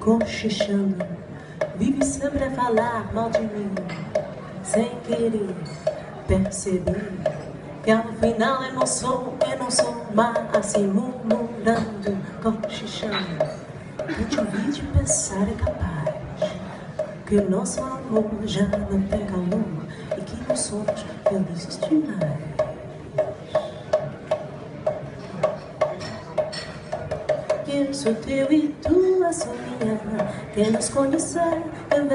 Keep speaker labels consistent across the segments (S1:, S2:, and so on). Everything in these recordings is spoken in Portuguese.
S1: cochichando, vive sempre a falar mal de mim, sem querer perceber que ao final eu não sou, eu não sou mas assim murmurando, cochichando. Quem te ouvir de pensar é capaz que o nosso amor já não tem calor e que não somos felizes demais. Sou teu e tu és minha. Quem nos conhecer,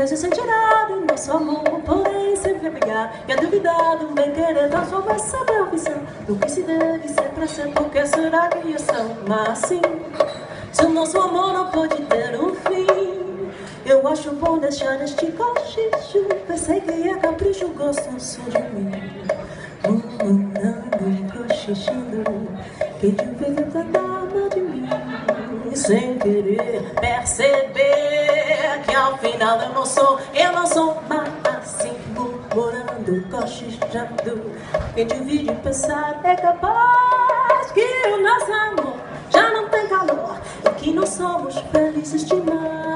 S1: de sentir nada, nosso amor, porém sempre brigar. E a duvidar do bem querer, transforma essa profissão. Do que se deve ser pra ser, porque será que eu sou? Mas assim, se o nosso amor não pode ter um fim, eu acho bom deixar este cochicho. Pensei que é capricho, gosto só de mim. Murmurando e cochichando, quem te vê tanta dama de mim sem querer perceber que ao final eu não sou, eu não sou mais assim, murmurando, cochichando. Quem divide pensar é capaz que o nosso amor já não tem calor e que não somos felizes demais.